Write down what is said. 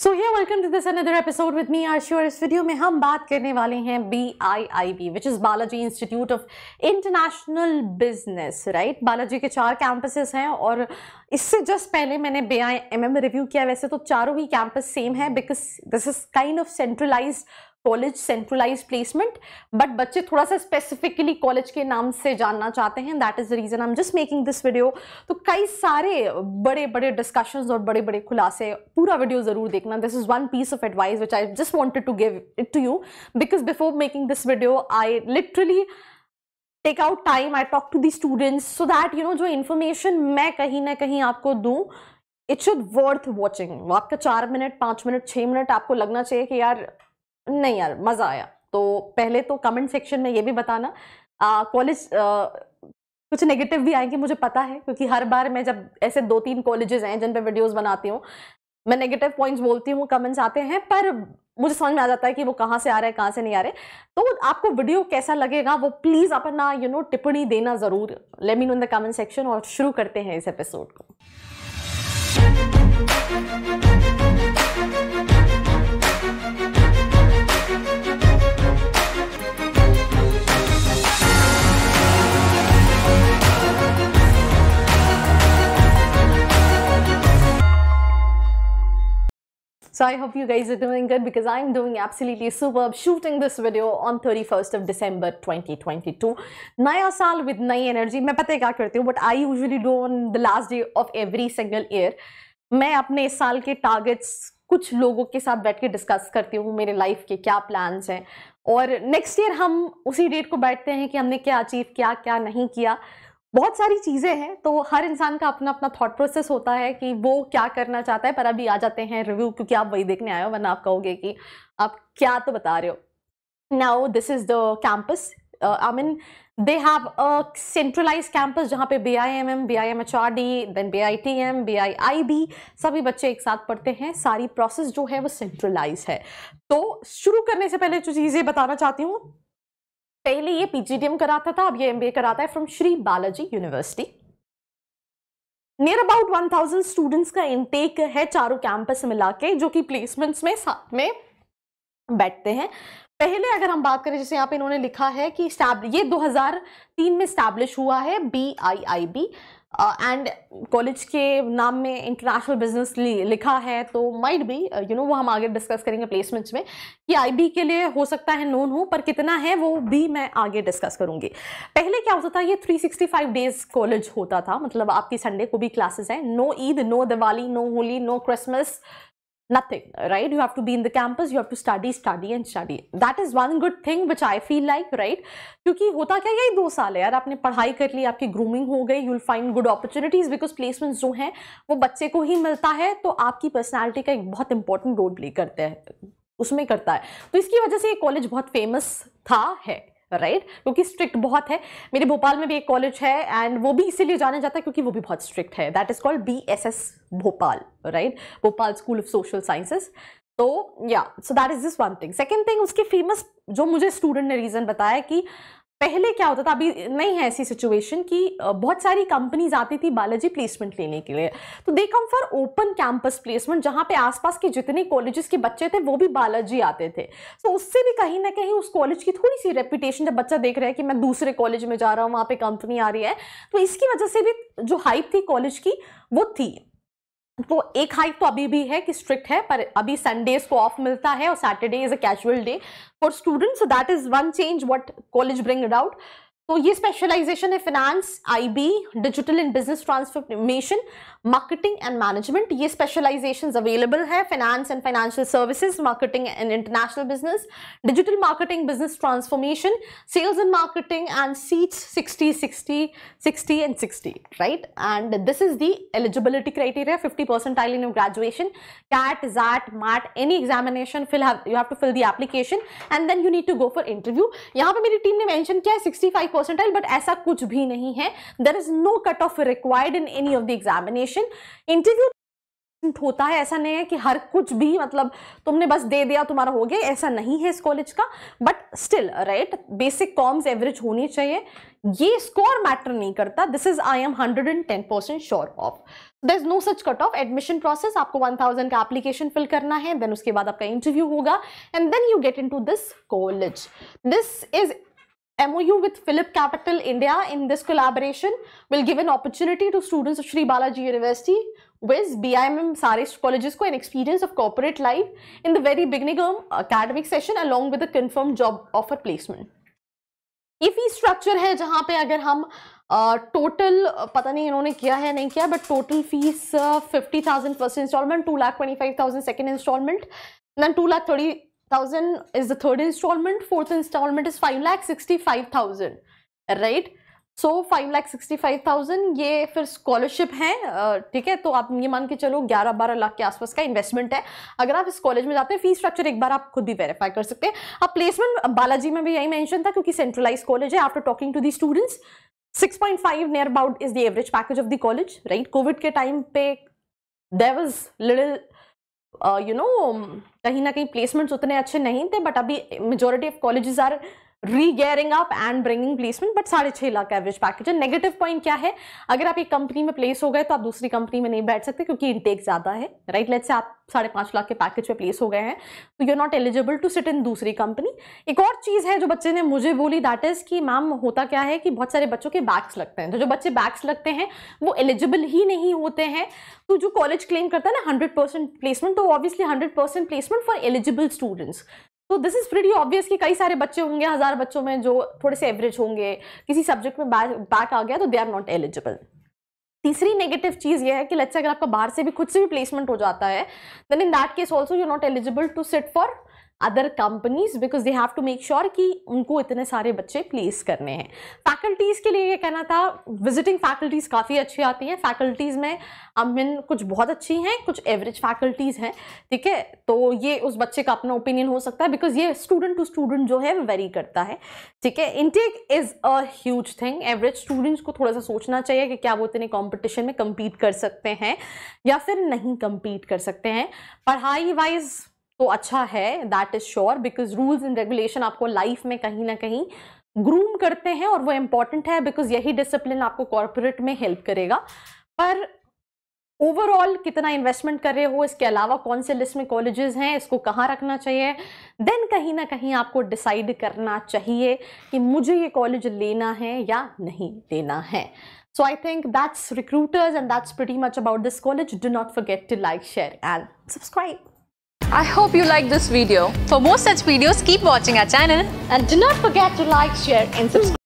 सो ये welcome to this another episode with me Ashu और इस वीडियो में हम बात करने वाले हैं B I I B which is Balaji institute of international business right Balaji के चार कैंपसेस हैं और इससे जस्ट पहले मैंने B I M M review किया। वैसे तो चारों ही कैंपस सेम है because this is kind of centralize college centralize placement but बच्चे थोड़ा सा स्पेसिफिकली कॉलेज के नाम से जानना चाहते हैं that is the reason I am just making this video तो कई सारे बड़े बड़े डिस्कशन और बड़े बड़े खुलासे, पूरा वीडियो ज़रूर देखना। This is one piece of advice which I just wanted to give it to you because before making this video I literally take out time I talk to the students so that you know जो information मैं कहीं ना कहीं आपको दूँ it should worth watching आपका चार minute पाँच मिनट छः मिनट आपको लगना चाहिए कि यार नहीं यार, मज़ा आया। तो पहले तो कमेंट सेक्शन में ये भी बताना कॉलेज कुछ नेगेटिव भी आएँगे, मुझे पता है, क्योंकि हर बार मैं जब ऐसे दो तीन कॉलेजेस हैं, जिन पे वीडियोस बनाती हूँ, मैं नेगेटिव पॉइंट्स बोलती हूँ कमेंट्स आते हैं, पर मुझे समझ में आ जाता है कि वो कहाँ से आ रहे हैं, कहाँ से नहीं आ रहे। तो आपको वीडियो कैसा लगेगा, वो प्लीज़ अपना यू नो टिप्पणी देना ज़रूर। Lamin in the comment section और शुरू करते हैं इस एपिसोड को। So I hope you guys are doing good because I'm doing absolutely superb shooting this video on 31st of December 2022. नया साल with नई energy मैं पता है क्या करती हूँ but I usually do on the last day of every single year. मैं अपने इस साल के टारगेट्स कुछ लोगों के साथ बैठ के डिस्कस करती हूँ मेरे लाइफ के क्या प्लान्स हैं और नेक्स्ट ईयर हम उसी डेट को बैठते हैं कि हमने क्या अचीव किया क्या नहीं किया बहुत सारी चीज़ें हैं तो हर इंसान का अपना अपना थॉट प्रोसेस होता है कि वो क्या करना चाहता है, पर अभी आ जाते हैं रिव्यू क्योंकि आप वही देखने आए हो, वरना आप कहोगे कि आप क्या तो बता रहे हो। Now this is the campus I mean they have a centralize campus जहाँ पे B I M M B I M H R D then B I T M B I I B सभी बच्चे एक साथ पढ़ते हैं। सारी process जो है वो सेंट्रलाइज है। तो शुरू करने से पहले जो चीज़ें बताना चाहती हूँ पहले ये पीजीडीएम कराता था, अब ये एमबीए कराता है from Shri Balaji university near about 1000 students का इनटेक है चारों कैंपस मिला के जो कि प्लेसमेंट्स में साथ में बैठते हैं। पहले अगर हम बात करें, जैसे यहाँ पे इन्होंने लिखा है कि ये 2003 में स्टैब्लिश हुआ है B I I B and college के नाम में इंटरनेशनल बिज़नेस लिखा है तो माइट भी यू नो वो हम आगे डिस्कस करेंगे प्लेसमेंट्स में कि आईबी के लिए हो सकता है नोन हो, पर कितना है वो भी मैं आगे डिस्कस करूँगी। पहले क्या होता था, ये 365 डेज़ कॉलेज होता था मतलब आपकी संडे को भी क्लासेस हैं no Eid no Diwali no Holi no Christmas nothing, right? You have to be in the campus, you have to study study and study. That is one good thing which i feel like, right? होता क्या यही दो साल है यार, आपने पढ़ाई कर ली, आपकी ग्रूमिंग हो गई you will find good opportunities because placements जो हैं, वो बच्चे को ही मिलता है तो आपकी पर्सनैलिटी का एक बहुत इंपॉर्टेंट रोल प्ले करते हैं, उसमें करता है। तो इसकी वजह से ये कॉलेज बहुत फ़ेमस था, है। Right right? क्योंकि स्ट्रिक्ट बहुत है। मेरे भोपाल में भी एक कॉलेज है एंड वो भी इसीलिए जाना जाता है क्योंकि वो भी बहुत स्ट्रिक्ट है। That is called B S S Bhopal right Bhopal school of social sciences तो या so that is this one thing second thing उसकी फ़ेमस जो मुझे स्टूडेंट ने रीजन बताया कि पहले क्या होता था, अभी नहीं है ऐसी सिचुएशन कि बहुत सारी कंपनीज़ आती थी बालाजी प्लेसमेंट लेने के लिए। तो they come for open campus placement जहाँ पे आसपास के जितने कॉलेजेस के बच्चे थे, वो भी बालाजी आते थे। तो उससे भी कहीं ना कहीं उस कॉलेज की थोड़ी सी रेपुटेशन जब बच्चा देख रहा है कि मैं दूसरे कॉलेज में जा रहा हूँ, वहाँ पर कंपनी आ रही है तो इसकी वजह से भी जो हाइप थी कॉलेज की, वो थी। तो एक हाइक तो अभी भी है कि स्ट्रिक्ट है, पर अभी संडेज को ऑफ़ मिलता है और Saturday is a casual day for students that is one change what college bring it out तो ये स्पेशलाइजेशन है finance IB digital and business transformation marketing and management ये स्पेशलाइजेशन अवेलेबल है finance and financial services marketing and international business digital marketing business transformation sales and marketing and seats 60 60 60 and 60 right and this is the eligibility criteria 50 percentile in your graduation cat zat mat any examination fill have you have to fill the application and then you need to go for interview यहाँ पे मेरी team ने mention किया है 65 percentile but ऐसा कुछ भी नहीं है। There is no cut off required in any of the examination interview होता है, ऐसा नहीं है कि हर कुछ भी मतलब तुमने बस दे दिया, तुम्हारा हो गया, ऐसा नहीं है इस कॉलेज का। But still right basic comms average होनी चाहिए। ये स्कोर मैटर नहीं करता। This is I am hundred and ten percent sure of there is no such cut off admission process आपको 1000 का एप्लीकेशन फिल करना है देन उसके बाद आपका इंटरव्यू होगा, and then you get into this college this is MOU with Philip Capital India in this collaboration will give an opportunity to students of Sri Balaji University with BIMM Saris colleges को an experience of corporate life in the very beginning of academic session along with a confirmed job offer placement. ये fee structure है जहाँ पे अगर हम total uh, पता नहीं इन्होंने किया है नहीं किया but total fees fifty thousand first installment two lakh twenty five thousand second installment then two lakh thirty thousand is the third installment, fourth installment is five lakh sixty five thousand, right? So five lakh sixty five thousand ये फिर scholarship है ठीक है? तो आप ये मान के चलो, ग्यारह बारह लाख के आसपास का इन्वेस्टमेंट है। अगर आप इस कॉलेज में जाते हैं फ़ी स्ट्रक्चर एक बार आप खुद भी वेरीफाई कर सकते हैं। अब प्लेसमेंट बालाजी में भी यही मेंशन था, क्योंकि सेंट्रलाइज कॉलेज है after talking to the students 6.5 near about is the average package of the college right covid के टाइम पे there was little you know कहीं ना कहीं प्लेसमेंट्स उतने अच्छे नहीं थे बट अभी majority of colleges are re gearing up and bringing placement but साढ़े छः लाख एवरेज पैकेज है। नेगेटिव पॉइंट क्या है? अगर आप एक कंपनी में प्लेस हो गए तो आप दूसरी कंपनी में नहीं बैठ सकते, क्योंकि इनटेक ज़्यादा है राइट लेट से आप साढ़े पाँच लाख के पैकेज पे प्लेस हो गए हैं तो you are not eligible to sit in दूसरी कंपनी एक और चीज़ है जो बच्चे ने मुझे बोली दैट इज़ कि मैम होता क्या है कि बहुत सारे बच्चों के बैक्स लगते हैं। तो जो बच्चे बैक्स लगते हैं, वो एलिजिबल ही नहीं होते हैं। तो जो कॉलेज क्लेम करता है ना हंड्रेड प्लेसमेंट तो obviously hundred placement for eligible students तो दिस इज़ प्रीटी ऑब्वियस कि कई सारे बच्चे होंगे, हज़ार बच्चों में जो थोड़े से एवरेज होंगे, किसी सब्जेक्ट में बैक आ गया तो दे आर नॉट एलिजिबल तीसरी नेगेटिव चीज़ ये है कि लच्चा अगर आपका बाहर से भी खुद से भी प्लेसमेंट हो जाता है then in that case also you not eligible to sit for other companies because they have to make sure कि उनको इतने सारे बच्चे प्लेस करने हैं। फैकल्टीज़ के लिए ये कहना था विजिटिंग फैकल्टीज़ काफ़ी अच्छी आती हैं। फैकल्टीज़ में आई मीन कुछ बहुत अच्छी हैं, कुछ एवरेज फैकल्टीज़ हैं, ठीक है? तो ये उस बच्चे का अपना ओपिनियन हो सकता है बिकॉज़ ये स्टूडेंट टू स्टूडेंट जो है वेरी करता है, ठीक है? Intake is a huge thing average students को थोड़ा सा सोचना चाहिए कि क्या वो इतने कॉम्पिटिशन में कम्पीट कर सकते हैं या फिर नहीं कम्पीट कर सकते हैं। पढ़ाई वाइज तो अच्छा है that is sure because rules and regulation आपको लाइफ में कहीं ना कहीं ग्रूम करते हैं और वो इंपॉर्टेंट है बिकॉज़ यही डिसिप्लिन आपको कॉरपोरेट में हेल्प करेगा। पर ओवरऑल कितना इन्वेस्टमेंट कर रहे हो, इसके अलावा कौन से लिस्ट में कॉलेजेस हैं, इसको कहाँ रखना चाहिए? देन कहीं ना कहीं आपको डिसाइड करना चाहिए कि मुझे ये कॉलेज लेना है या नहीं लेना है। So I think that's recruiters and that's pretty much about this college do not forget to like share and subscribe I hope you like this video. For more such videos, keep watching our channel and do not forget to like, share and subscribe.